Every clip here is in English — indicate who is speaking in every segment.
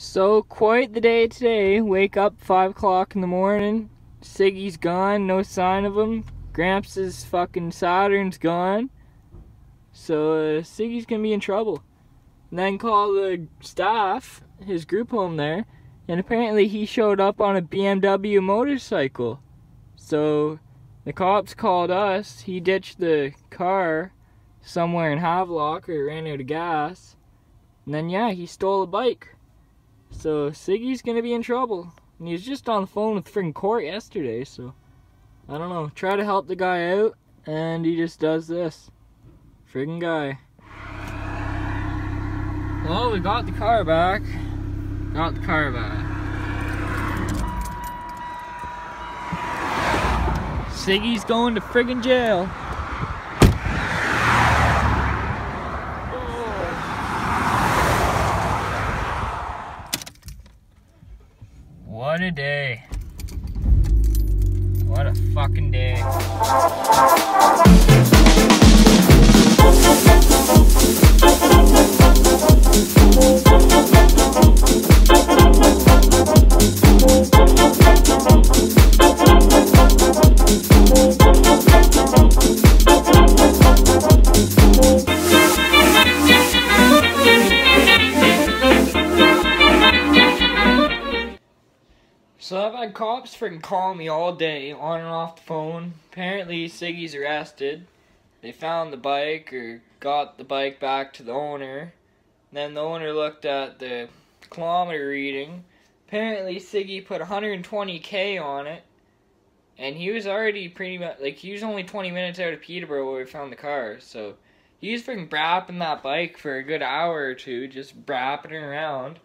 Speaker 1: So, quite the day today. Wake up 5 o'clock in the morning. Ciggy's gone, no sign of him. Gramps' fucking Saturn's gone. So, uh, Ciggy's gonna be in trouble. And then call the staff, his group home there, and apparently he showed up on a BMW motorcycle. So, the cops called us. He ditched the car somewhere in Havelock or ran out of gas. And then, yeah, he stole a bike. So Ciggy's gonna be in trouble. And he was just on the phone with friggin' Court yesterday, so I don't know. Try to help the guy out, and he just does this. Friggin' guy. Well, we got the car back. Got the car back. Ciggy's going to friggin' jail. What a day. What a fucking day. So I've had cops freaking call me all day, on and off the phone. Apparently Ciggy's arrested. They found the bike or got the bike back to the owner. Then the owner looked at the kilometer reading. Apparently Ciggy put 120k on it. And he was already pretty much, like, he was only 20 minutes out of Peterborough where we found the car. So he was freaking brapping that bike for a good hour or two, just brapping around.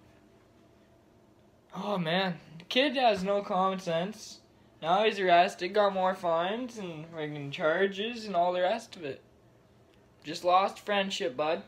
Speaker 1: Oh man, kid has no common sense. Now he's arrested, got more fines and charges and all the rest of it. Just lost friendship, bud.